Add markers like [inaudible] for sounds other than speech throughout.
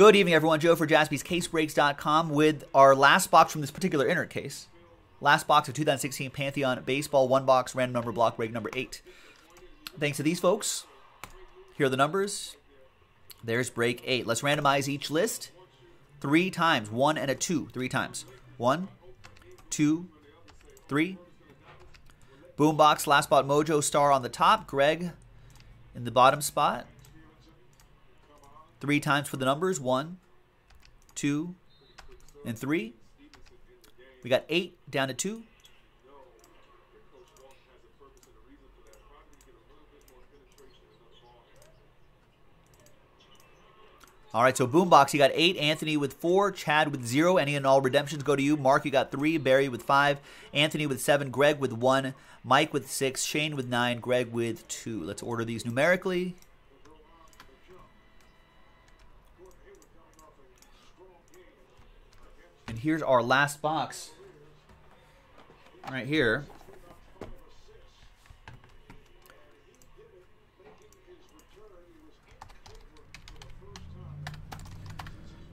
Good evening, everyone. Joe for jaspyscasebreaks.com with our last box from this particular inner case. Last box of 2016 Pantheon Baseball, one box, random number block break number eight. Thanks to these folks. Here are the numbers. There's break eight. Let's randomize each list three times. One and a two. Three times. One, two, three. Boombox, last spot, Mojo Star on the top. Greg in the bottom spot. Three times for the numbers. One, two, and three. We got eight down to two. All right, so Boombox, you got eight. Anthony with four. Chad with zero. Any and all redemptions go to you. Mark, you got three. Barry with five. Anthony with seven. Greg with one. Mike with six. Shane with nine. Greg with two. Let's order these numerically. Here's our last box. Right here.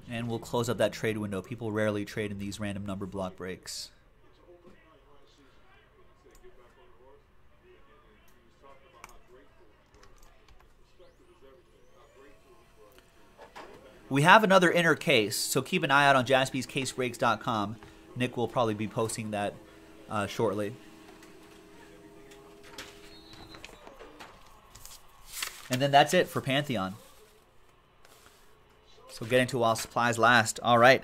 And we'll close up that trade window. People rarely trade in these random number block breaks. We have another inner case, so keep an eye out on jaspyscasebreaks.com. Nick will probably be posting that uh, shortly. And then that's it for Pantheon. So get into while supplies last. All right.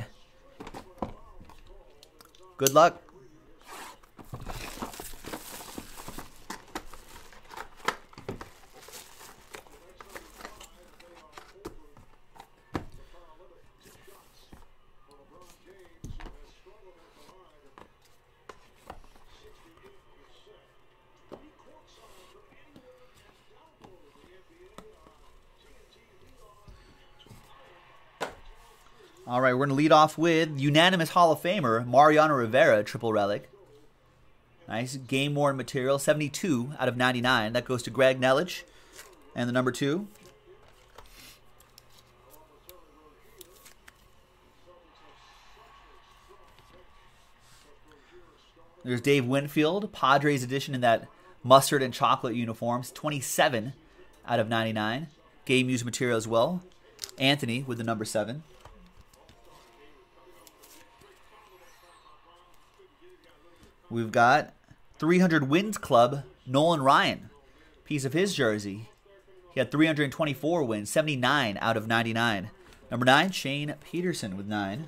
Good luck. All right, we're going to lead off with unanimous Hall of Famer Mariano Rivera, triple relic. Nice game worn material, 72 out of 99. That goes to Greg Nelich. And the number two. There's Dave Winfield, Padres edition in that mustard and chocolate uniforms, 27 out of 99. Game used material as well. Anthony with the number seven. We've got 300 wins club, Nolan Ryan. Piece of his jersey. He had 324 wins, 79 out of 99. Number 9, Shane Peterson with 9.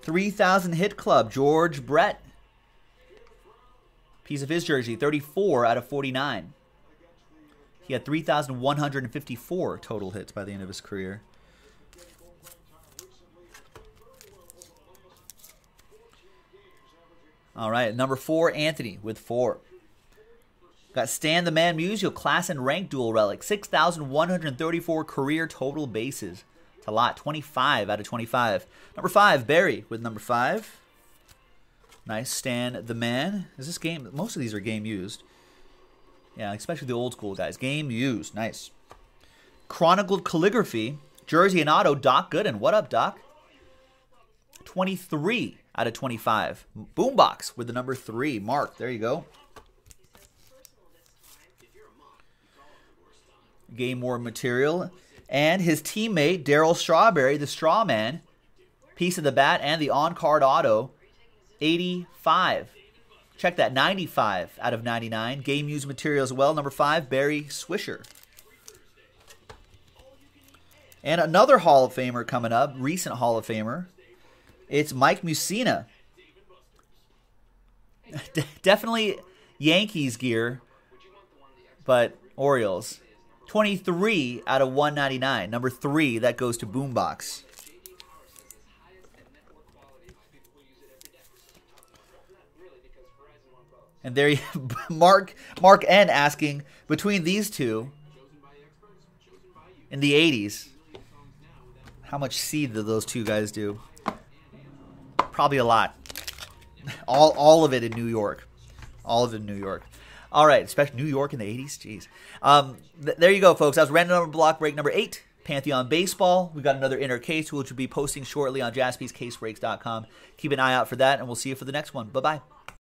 3,000 hit club, George Brett. Piece of his jersey, 34 out of 49. He had 3,154 total hits by the end of his career. All right, number four, Anthony with four. Got Stan the Man Musial, class and rank dual relic, 6,134 career total bases. It's a lot, 25 out of 25. Number five, Barry with number five. Nice, Stan the Man. Is this game? Most of these are game used. Yeah, especially the old school guys. Game used, nice. Chronicled Calligraphy, Jersey and Auto, Doc Gooden. What up, Doc? 23 out of 25. Boombox with the number three. Mark, there you go. Game War material. And his teammate, Darryl Strawberry, the Straw Man. Piece of the bat and the on-card auto. 85. Check that, 95 out of 99. Game used material as well. Number five, Barry Swisher. And another Hall of Famer coming up, recent Hall of Famer. It's Mike Mussina. [laughs] Definitely Yankees gear, but Orioles. 23 out of 199. Number three, that goes to Boombox. And there you [laughs] Mark Mark N asking between these two in the 80s how much seed do those two guys do? Probably a lot. All all of it in New York. All of it in New York. All right, especially New York in the 80s. Jeez. Um, th- there you go, folks. That was random number block break number eight. Pantheon Baseball. We've got another inner case, which we'll be posting shortly on jaspyscasebreaks.com. Keep an eye out for that, and we'll see you for the next one. Bye bye.